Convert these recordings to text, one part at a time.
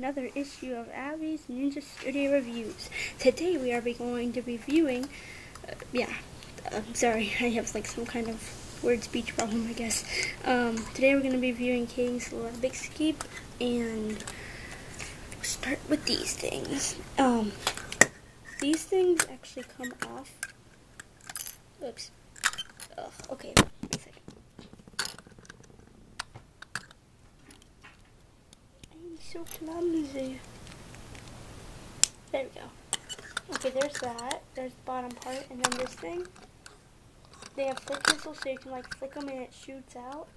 another issue of Abby's Ninja Studio Reviews. Today we are going to be reviewing, uh, yeah, I'm sorry, I have like some kind of word speech problem, I guess. Um, today we're going to be reviewing King's Big Escape, and start with these things. Um, these things actually come off. Oops. Ugh, okay, so clumsy. There we go. Okay, there's that. There's the bottom part, and then this thing. They have flick missiles, so you can like flick them and it shoots out.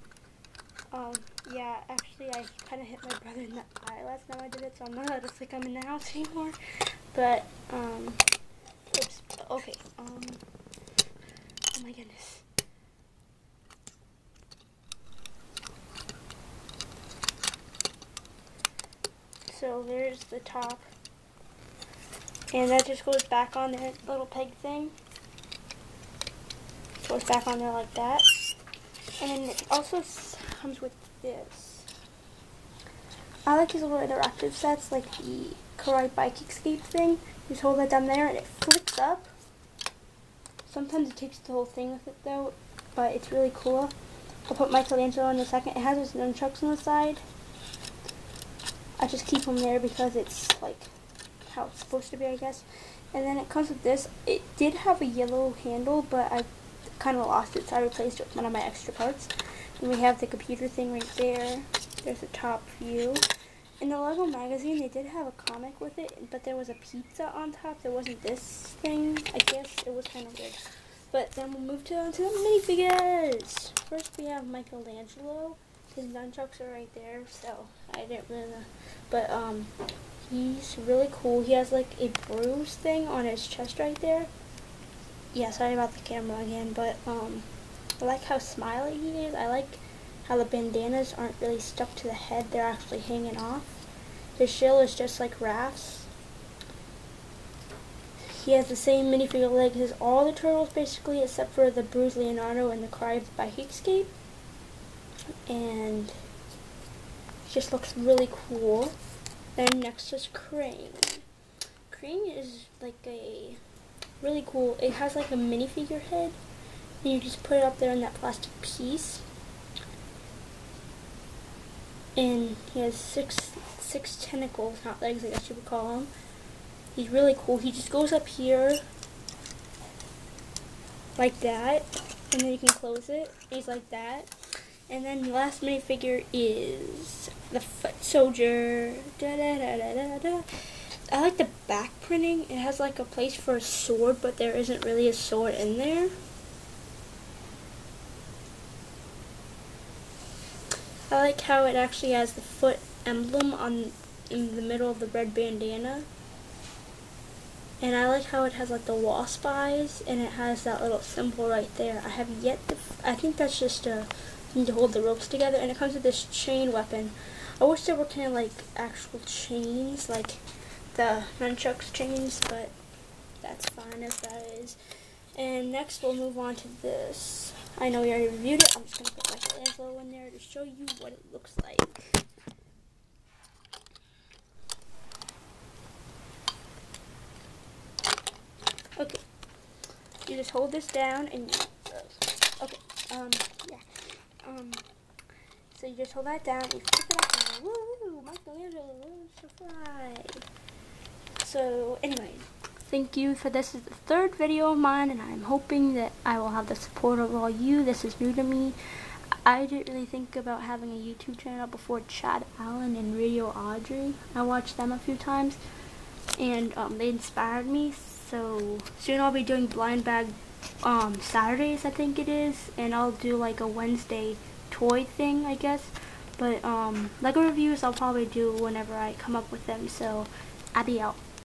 Um, yeah, actually, I kind of hit my brother in the eye last time I did it, so I'm not allowed to flick them in the house anymore. But, um, oops, okay, um, So there's the top. And that just goes back on the little peg thing. Goes back on there like that. And then it also comes with this. I like these little interactive sets, like the Karai Bike Escape thing. You just hold that down there and it flips up. Sometimes it takes the whole thing with it though, but it's really cool. I'll put Michelangelo in a second. It has its nunchucks on the side. I just keep them there because it's like how it's supposed to be, I guess. And then it comes with this. It did have a yellow handle, but I kind of lost it, so I replaced it with one of my extra parts. And we have the computer thing right there. There's the top view. In the Lego magazine, they did have a comic with it, but there was a pizza on top. There wasn't this thing. I guess it was kind of weird. But then we'll move to, to the minifigures. First, we have Michelangelo. His nunchucks are right there, so I didn't really know. But, um, he's really cool. He has, like, a bruise thing on his chest right there. Yeah, sorry about the camera again, but, um, I like how smiley he is. I like how the bandanas aren't really stuck to the head. They're actually hanging off. His shell is just like Raph's. He has the same minifigure legs as all the turtles, basically, except for the Bruce Leonardo and the Karai Bike Escape and just looks really cool. Then next is Kraang. Kraang is like a really cool, it has like a minifigure head and you just put it up there in that plastic piece. And he has six six tentacles, not legs I guess you would call them. He's really cool. He just goes up here like that and then you can close it. He's like that. And then the last minifigure is the foot soldier. Da, da, da, da, da, da. I like the back printing. It has like a place for a sword, but there isn't really a sword in there. I like how it actually has the foot emblem on in the middle of the red bandana. And I like how it has like the wasp eyes and it has that little symbol right there. I have yet to, I think that's just a to hold the ropes together, and it comes with this chain weapon. I wish there were kind of like actual chains, like the nunchucks chains, but that's fine as that is. And next we'll move on to this. I know we already reviewed it. I'm just going to put my Michelangelo in there to show you what it looks like. Okay. You just hold this down and okay. Um yeah. Um, so you just hold that down, you flip it up, and woo, Michelangelo, fly. So, anyway, thank you for this is the third video of mine, and I'm hoping that I will have the support of all you. This is new to me. I didn't really think about having a YouTube channel before Chad Allen and Radio Audrey. I watched them a few times, and um, they inspired me. So soon I'll be doing blind bag um, Saturdays, I think it is, and I'll do like a Wednesday toy thing, I guess. But um, Lego reviews I'll probably do whenever I come up with them. So, I'll be out.